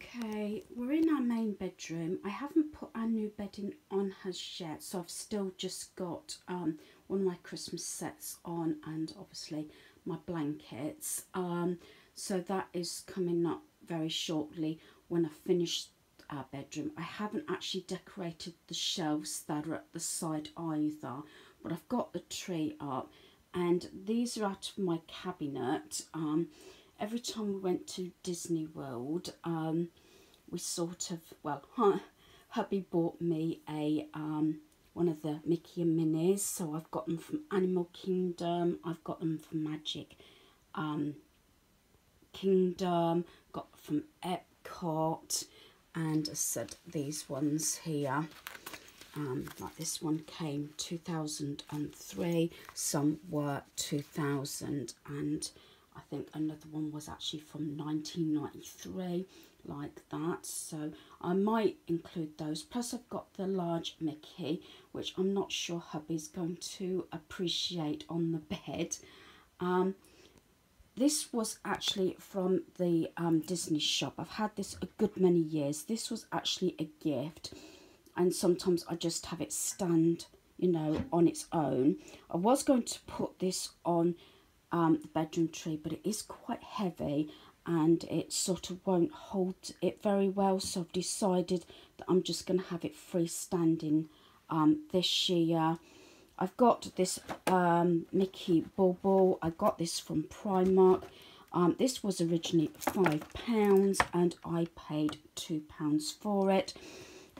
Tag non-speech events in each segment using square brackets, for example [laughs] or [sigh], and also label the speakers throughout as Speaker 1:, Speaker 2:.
Speaker 1: Okay, we're in our main bedroom. I haven't put our new bedding on as yet, so I've still just got um, one of my Christmas sets on and obviously my blankets. Um, so that is coming up very shortly when I finish our bedroom. I haven't actually decorated the shelves that are at the side either, but I've got the tree up and these are out of my cabinet. Um, every time we went to Disney World, um, we sort of, well, [laughs] huh, hubby bought me a um, one of the Mickey and Minnie's. So I've got them from Animal Kingdom. I've got them from Magic um, Kingdom. Got from Epcot. And I said these ones here. Um, like this one came 2003. Some were 2000 and I think another one was actually from 1993 like that. So I might include those. Plus I've got the large Mickey which I'm not sure hubby's going to appreciate on the bed. Um, this was actually from the um, Disney shop. I've had this a good many years. This was actually a gift. And sometimes I just have it stand you know on its own. I was going to put this on um, the bedroom tree, but it is quite heavy and it sort of won't hold it very well. So I've decided that I'm just going to have it freestanding um, this year. I've got this um, Mickey Bubble. I got this from Primark. Um, this was originally £5 and I paid £2 for it.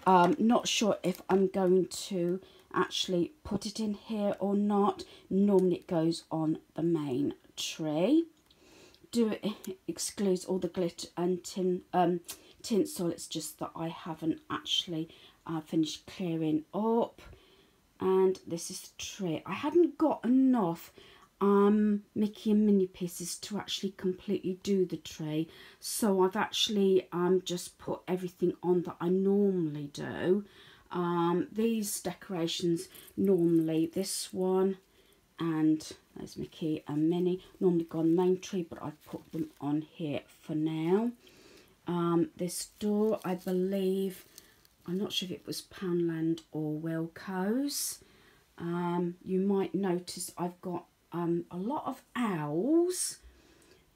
Speaker 1: Um, not sure if I'm going to actually put it in here or not. Normally it goes on the main tray. Do it [laughs] excludes all the glitter and tin um, tinsel. It's just that I haven't actually uh, finished clearing up. And this is the tray. I hadn't got enough um, Mickey and Minnie pieces to actually completely do the tray. So I've actually um, just put everything on that I normally do. Um, these decorations normally, this one and there's Mickey and Minnie, normally go on the main tree, but I've put them on here for now. Um, this door, I believe, I'm not sure if it was Poundland or Wilko's. Um, you might notice I've got um, a lot of owls,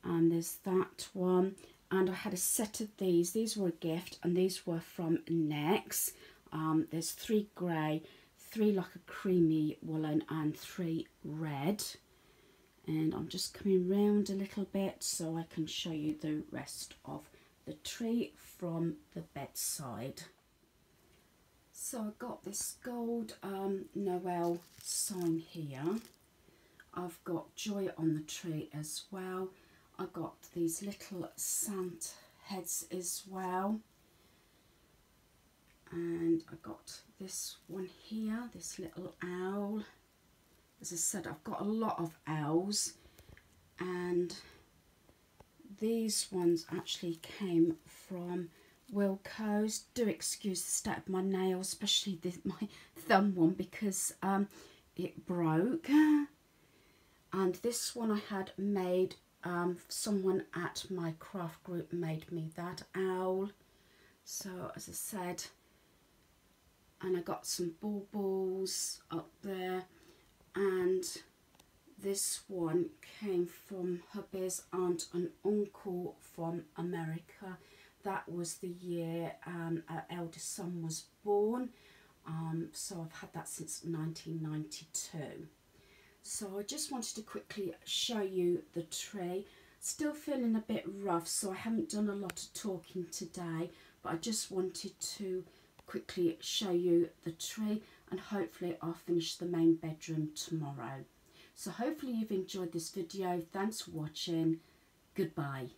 Speaker 1: and there's that one. And I had a set of these. These were a gift, and these were from Next. Um, there's three grey, three like a creamy woolen and three red. And I'm just coming round a little bit so I can show you the rest of the tree from the bedside. So I got this gold um, Noel sign here. I've got joy on the tree as well. I've got these little Santa heads as well and I got this one here, this little owl. As I said, I've got a lot of owls and these ones actually came from Wilko's. Do excuse the state of my nails, especially the, [laughs] my thumb one because um, it broke. And this one I had made, um, someone at my craft group made me that owl. So as I said, and I got some baubles up there and this one came from hubby's aunt and uncle from America. That was the year um, our eldest son was born. Um, so I've had that since 1992. So I just wanted to quickly show you the tree. Still feeling a bit rough, so I haven't done a lot of talking today, but I just wanted to quickly show you the tree and hopefully I'll finish the main bedroom tomorrow. So hopefully you've enjoyed this video. Thanks for watching. Goodbye.